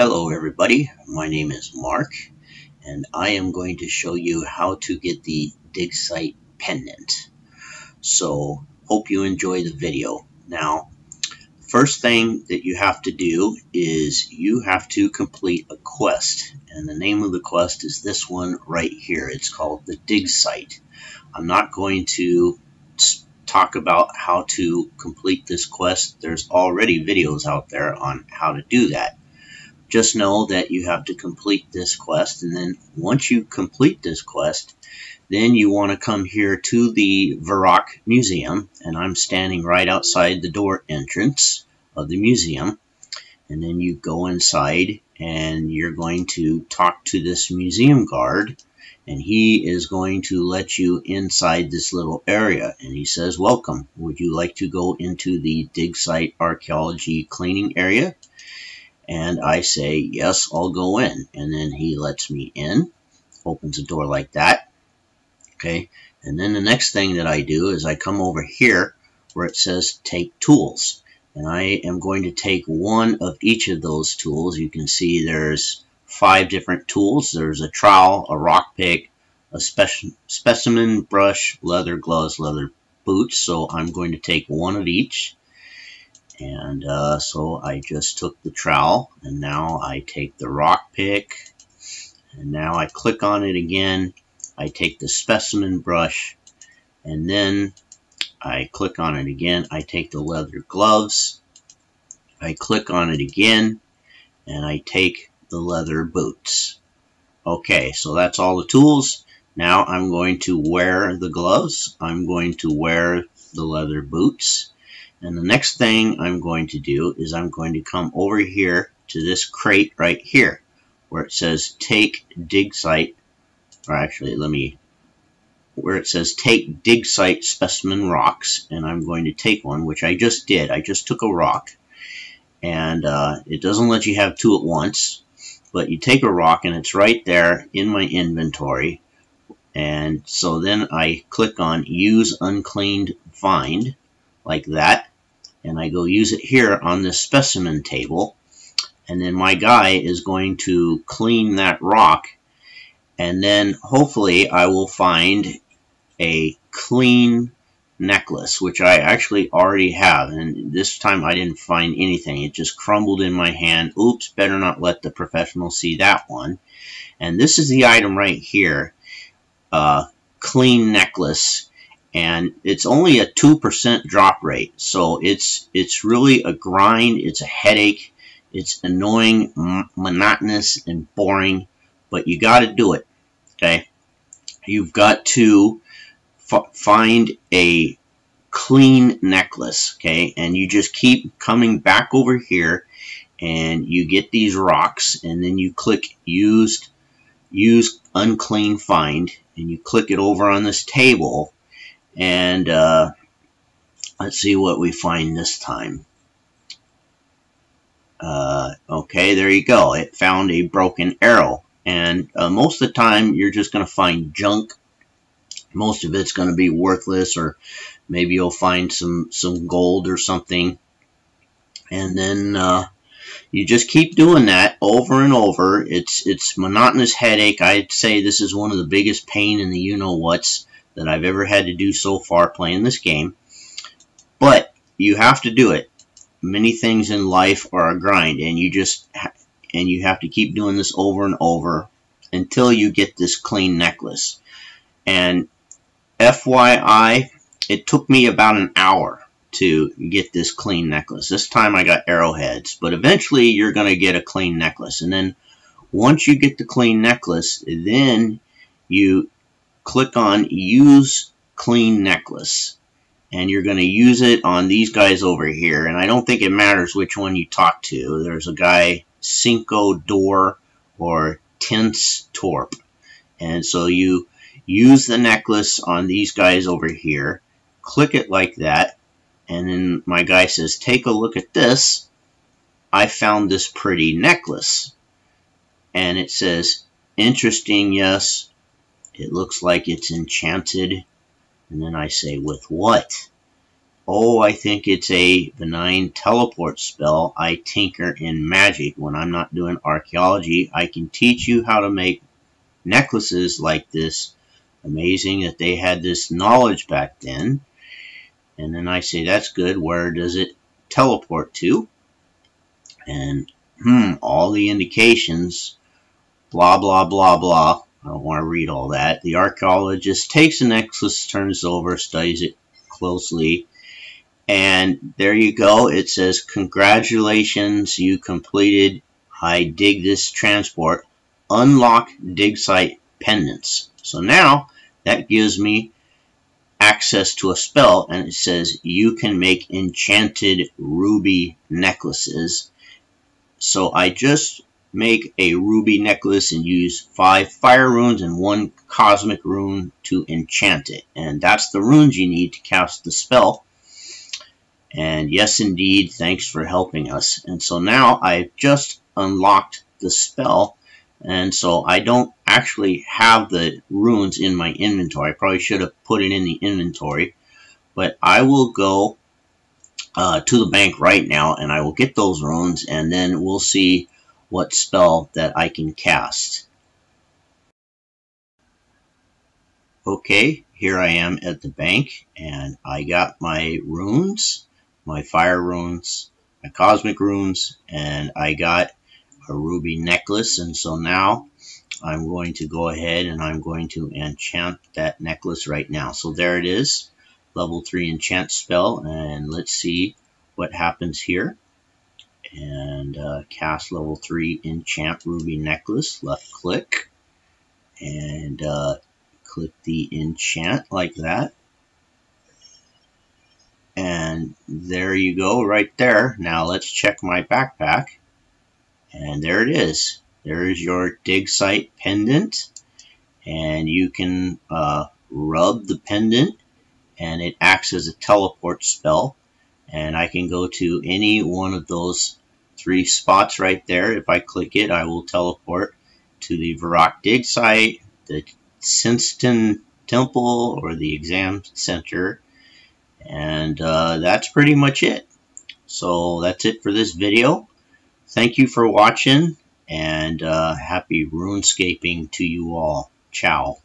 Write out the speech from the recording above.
Hello everybody, my name is Mark and I am going to show you how to get the dig site pendant. So hope you enjoy the video. Now first thing that you have to do is you have to complete a quest and the name of the quest is this one right here. It's called the dig site. I'm not going to talk about how to complete this quest. There's already videos out there on how to do that. Just know that you have to complete this quest and then once you complete this quest then you want to come here to the Varrock Museum and I'm standing right outside the door entrance of the museum and then you go inside and you're going to talk to this museum guard and he is going to let you inside this little area and he says welcome. Would you like to go into the dig site archaeology cleaning area and I say, yes, I'll go in. And then he lets me in, opens the door like that. Okay. And then the next thing that I do is I come over here where it says take tools. And I am going to take one of each of those tools. You can see there's five different tools. There's a trowel, a rock pick, a speci specimen brush, leather gloves, leather boots. So I'm going to take one of each. And uh, so I just took the trowel and now I take the rock pick and now I click on it again. I take the specimen brush and then I click on it again. I take the leather gloves. I click on it again and I take the leather boots. Okay, so that's all the tools. Now I'm going to wear the gloves. I'm going to wear the leather boots. And the next thing I'm going to do is I'm going to come over here to this crate right here where it says take dig site, or actually let me, where it says take dig site specimen rocks, and I'm going to take one, which I just did. I just took a rock, and uh, it doesn't let you have two at once, but you take a rock and it's right there in my inventory, and so then I click on use uncleaned find, like that, and I go use it here on this specimen table. And then my guy is going to clean that rock. And then hopefully I will find a clean necklace which I actually already have. And this time I didn't find anything. It just crumbled in my hand. Oops better not let the professional see that one. And this is the item right here. Uh, clean necklace and it's only a 2% drop rate. So it's it's really a grind, it's a headache, it's annoying, monotonous, and boring, but you got to do it, okay? You've got to find a clean necklace, okay? And you just keep coming back over here and you get these rocks and then you click used use unclean find and you click it over on this table and uh, let's see what we find this time. Uh, okay, there you go. It found a broken arrow. And uh, most of the time, you're just going to find junk. Most of it's going to be worthless, or maybe you'll find some, some gold or something. And then uh, you just keep doing that over and over. It's it's monotonous headache. I'd say this is one of the biggest pain in the you-know-whats that I've ever had to do so far playing this game. But you have to do it. Many things in life are a grind, and you just and you have to keep doing this over and over until you get this clean necklace. And FYI, it took me about an hour to get this clean necklace. This time I got arrowheads, but eventually you're going to get a clean necklace. And then once you get the clean necklace, then you click on use clean necklace and you're going to use it on these guys over here. And I don't think it matters which one you talk to. There's a guy Cinco Door or Tense Torp. And so you use the necklace on these guys over here click it like that and then my guy says take a look at this. I found this pretty necklace. And it says interesting yes it looks like it's enchanted. And then I say, with what? oh, I think it's a benign teleport spell I tinker in magic when I'm not doing archaeology. I can teach you how to make necklaces like this. Amazing that they had this knowledge back then. And then I say, that's good. Where does it teleport to? And, hmm, all the indications, blah, blah, blah, blah. I don't want to read all that. The archaeologist takes the necklace, turns it over, studies it closely, and there you go. It says, congratulations, you completed I dig this transport. Unlock dig site pendants. So now that gives me access to a spell and it says you can make enchanted ruby necklaces. So I just make a ruby necklace and use five fire runes and one cosmic rune to enchant it. And that's the runes you need to cast the spell. And yes, indeed, thanks for helping us. And so now I've just unlocked the spell. And so I don't actually have the runes in my inventory. I probably should have put it in the inventory. But I will go uh, to the bank right now and I will get those runes and then we'll see what spell that I can cast. Okay, here I am at the bank and I got my runes my fire runes, my cosmic runes, and I got a ruby necklace. And so now I'm going to go ahead and I'm going to enchant that necklace right now. So there it is, level 3 enchant spell. And let's see what happens here. And uh, cast level 3 enchant ruby necklace, left click. And uh, click the enchant like that. And there you go right there. Now let's check my backpack. And there it is. There is your dig site pendant. And you can uh, rub the pendant and it acts as a teleport spell. And I can go to any one of those three spots right there. If I click it, I will teleport to the Varrock dig site, the Senntisten Temple, or the Exam Center, and uh, that's pretty much it. So that's it for this video. Thank you for watching and uh, happy runescaping to you all. Ciao.